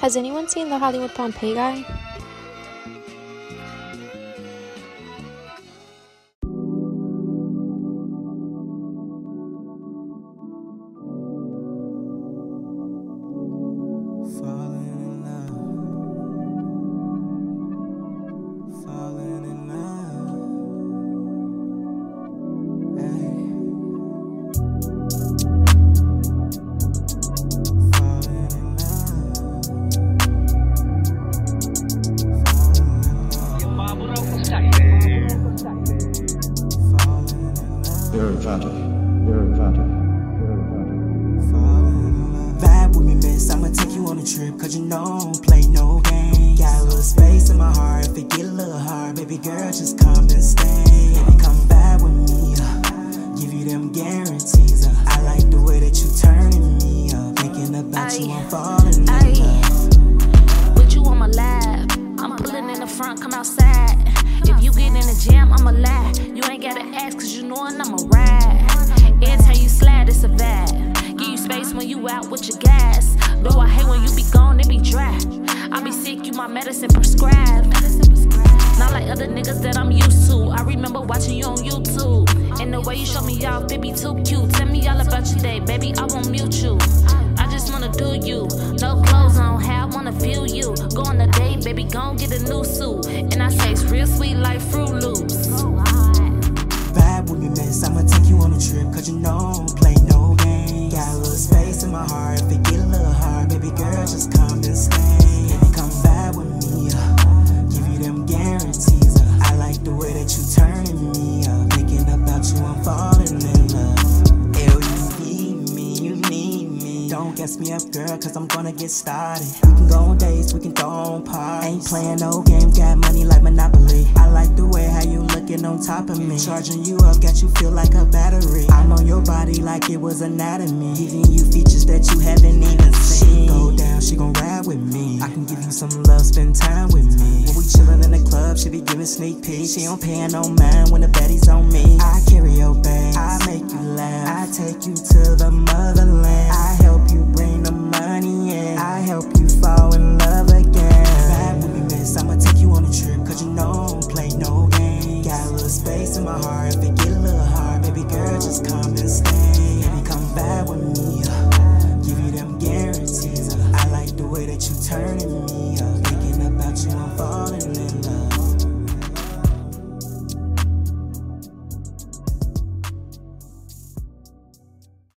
Has anyone seen the Hollywood Pompeii guy? You're emphatic. You're. You're emphatic. Falling in. Vibe with me, miss. I'ma take you on a trip, cause you know I don't play no games. Got a little space in my heart. If it get a little hard, baby girl, just come and stay. Baby, come vibe with me. Uh, give you them guarantees. Uh, I like the way that you turning me up. Thinking about you, I'm falling in love. Gotta ask, cause you know I'm a ride. Every time you slide, it's a vibe. Give you space when you out with your gas. Though I hate when you be gone, it be dry. I be sick, you my medicine prescribed. Not like other niggas that I'm used to. I remember watching you on YouTube. And the way you show me it be too cute. Tell me all about your day, baby, I won't mute you. I just wanna do you. No clothes on, how I wanna feel you. Go on a date, baby, gon' get a new suit. And I say it's real sweet like Froot Loops. I'ma take you on a trip, cause you know I don't play no games. Got a little space in my heart. If it get a little hard, baby girl, just come Don't gas me up, girl, cause I'm gonna get started. We can go on dates, we can throw on parties. Ain't playing no games, got money like Monopoly. I like the way how you looking on top of me. Charging you up, got you feel like a battery. I'm on your body like it was anatomy. Giving you features that you haven't even seen. She go down, she gon' ride with me. I can give you some love, spend time with me. When we chillin' in the club, she be giving sneak peeks. She don't pay no mind when the baddie's on me. I come and stay. Baby, come vibe with me. uh, give you them guarantees. uh, I like the way that you turning me up. Thinking about you, I'm falling in